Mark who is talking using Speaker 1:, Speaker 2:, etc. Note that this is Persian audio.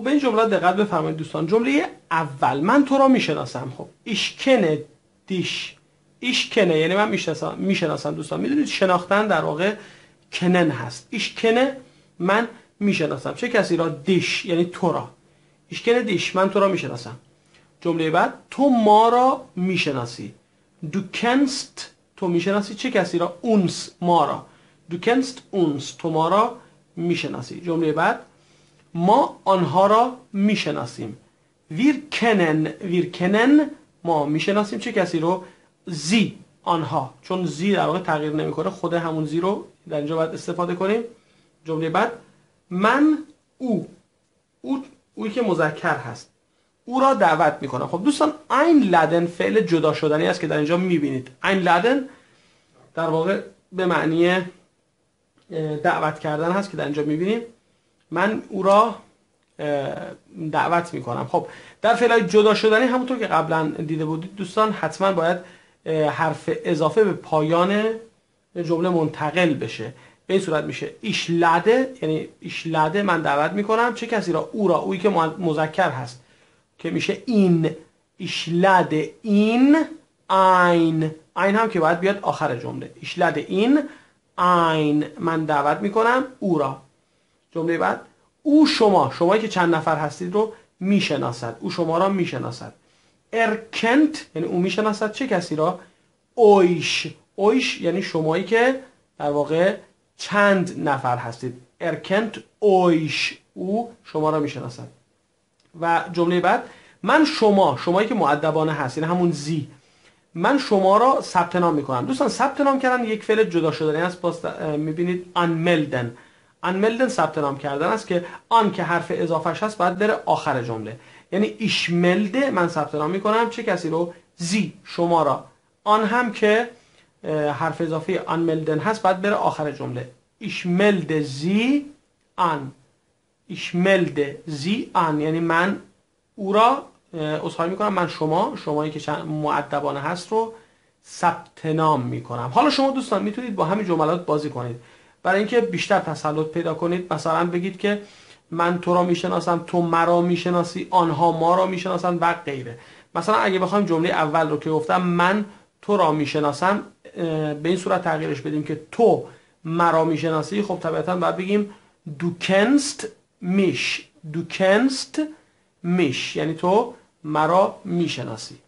Speaker 1: خب این جمله دقت بفرمایید دوستان. جمله اول من تو را می‌شناسم. خب ایشکنه دیش ایشکنه یعنی من می‌شناسم می‌شناسم دوستان. می‌دونید شناختن در واقع کنن هست. ایشکنه من می‌شناسم. چه کسی را؟ دیش یعنی تو را. ایشکنه دیش من تو را می‌شناسم. جمله بعد تو ما را می‌شناسی. دو کنست تو می‌شناسی. چه کسی را؟ اونس ما را. دو کنست اونس تو ما را می‌شناسی. جمله بعد ما آنها را می‌شناسیم. ویر کنن ویر کنن ما می‌شناسیم. چه کسی رو؟ زی آنها. چون زی در واقع تغییر نمی‌کنه خود همون زی رو در اینجا باید استفاده کنیم. جمله بعد من او. او اوی که مذکر هست. او را دعوت می‌کنم. خب دوستان این لدن فعل جدا شدنی است که در اینجا می‌بینید. این لدن در واقع به معنی دعوت کردن هست که در اینجا می‌بینیم. من او را دعوت می‌کنم. خب در فعل جدا شدنی همونطور که قبلا دیده بودید دوستان حتما باید حرف اضافه به پایان جمله منتقل بشه. به این صورت میشه ایشلده یعنی ایشلده من دعوت می‌کنم. چه کسی را؟ او را اویی که مذکر هست که میشه این ایشلده این این این هم که باید بیاد آخر جمله. ایشلده این این من دعوت می‌کنم او را. جمله بعد او شما شمایی که چند نفر هستید رو می‌شناسد. او شما را می‌شناسد. ارکنت یعنی او می‌شناسد چه کسی را؟ اویش. اویش یعنی شمایی که در واقع چند نفر هستید. ارکنت اویش. او شما را می‌شناسد. و جمله بعد من شما شمایی که معدبانه هست یعنی همون زی. من شما را ثبت نام می‌کنم. دوستان ثبت نام کردن یک فعل جدا شدنی است باز می‌بینید انملدن انملدن ثبت نام کردن است که آن که حرف اضافهش هست باید بره آخر جمله. یعنی ایشملده من ثبت نام می‌کنم چه کسی رو؟ زی شما را. آن هم که حرف اضافه انملدن هست باید بره آخر جمله. ایشملده زی آن ایشملده زی آن یعنی من او را اصحایی می‌کنم. من شما شمایی که معدبانه هست رو ثبت نام می‌کنم. حالا شما دوستان می‌تونید با همین جملات بازی کنید. برای اینکه بیشتر تسلط پیدا کنید مثلا بگید که من تو را می‌شناسم تو مرا می‌شناسی آنها ما را می‌شناسن و غیره. مثلا اگه بخوایم جمله اول رو که گفتم من تو را می‌شناسم به این صورت تغییرش بدیم که تو مرا می‌شناسی خب طبیعتا باید بگیم دو کنست میش دو کنست میش یعنی تو مرا می‌شناسی.